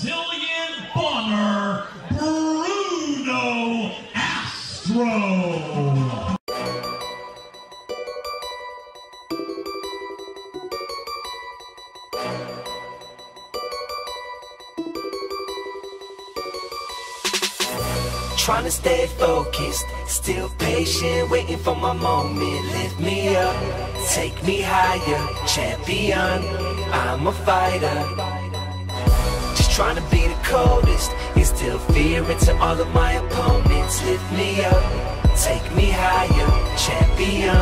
Brazilian bomber, Bruno Astro. Trying to stay focused, still patient, waiting for my moment. Lift me up, take me higher, champion. I'm a fighter. Trying to be the coldest, instill fear into all of my opponents. Lift me up, take me higher, champion.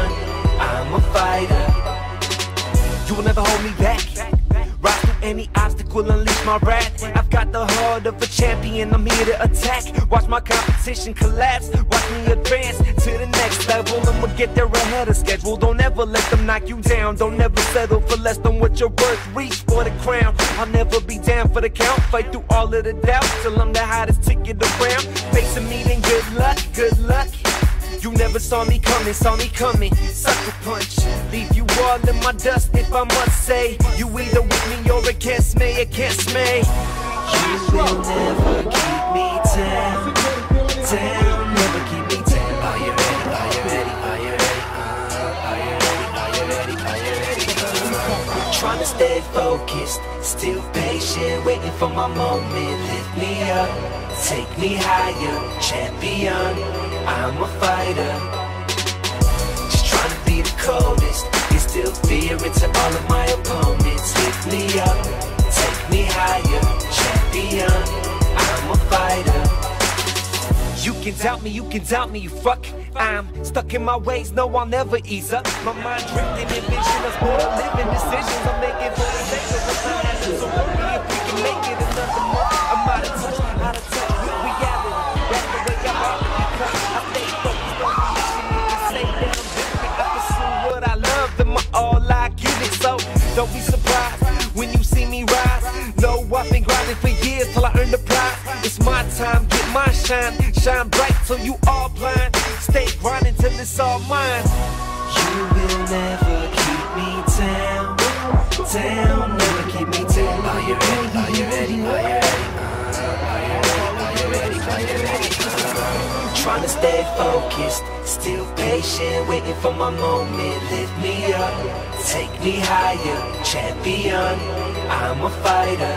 I'm a fighter. You will never hold me back. Rise through any obstacle, unleash my wrath. I've got the heart of a champion, I'm here to attack. Watch my competition collapse, watch me advance to the next level. I'ma get there ahead of schedule. Don't ever let them knock you down. Don't ever settle for less than what you're worth. Reach for the crown. I'll never be down for the count. Fight through all of the doubts till I'm the hottest ticket around. Facing me, then good luck, good luck. Never saw me coming, saw me coming. Sucker punch, leave you all in my dust if I must say. You either with me or against me, against me. You will never keep me down, down, never keep me down. Are you ready? Are you ready? Are you ready? Uh, Are you ready? Are you ready? Are you ready? Uh, Trying to stay focused, still patient, waiting for my moment. Lift me up, take me higher, champion. I'm a fighter. Just trying to be the coldest, instill fear into all of my opponents. Lift me up, take me higher, champion. I'm a fighter. You can doubt me, you can doubt me, you fuck. I'm stuck in my ways, no, I'll never ease up. My mind drifting in vision of more living decisions I'm making for the sake of what's don't be surprised when you see me rise. No, I've been grinding for years till I earn the prize. It's my time, get my shine, shine bright till you all blind. Stay grinding till it's all mine. You will never keep me down, down, never keep me down. Are you ready? Are you ready? Are you ready? Are you ready? Are you ready? Are you ready? Trying to stay focused, still patient, waiting for my moment. Lift me up, take me higher, champion. I'm a fighter.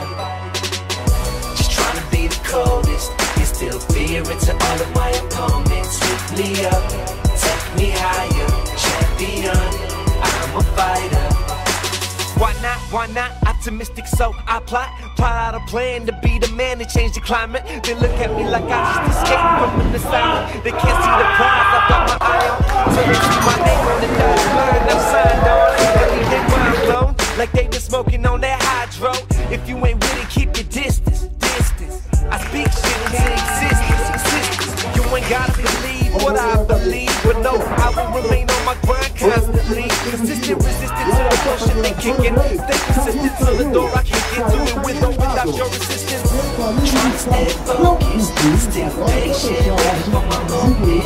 Just trying to be the coldest, still fear into all of my opponents. Lift me up, take me higher, champion. I'm a fighter. Why not? Why not? Optimistic, so I plot, plot out a plan to be the man to change the climate. They look at me like I just escaped from an asylum. They can't see the prize I've got my eye on. So they see my name on the dotted line I'm signed on. Every day mind blown, like they been smoking on that hydro. If you ain't with it, keep your distance, distance. I speak shit into existence, existence. You ain't gotta what I believe, but no, I will remain on my grind constantly. Consistent, resistant to the bullshit they kicking. Stay consistent till the door I can't get to it with or without your resistance. Trying to stay focused, still patient, waiting for my moment.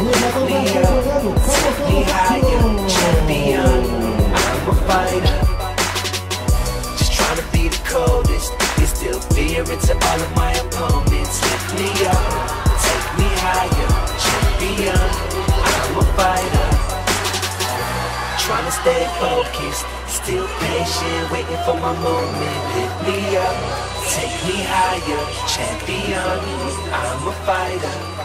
Take me higher, champion. I'm a fighter. Just trying to be the coldest, instill fear into all of my opponents. Fighter. Trying to stay focused, still patient, waiting for my moment. Lift me up, take me higher, champion. I'm a fighter.